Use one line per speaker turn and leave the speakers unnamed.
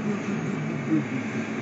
Mm-hmm.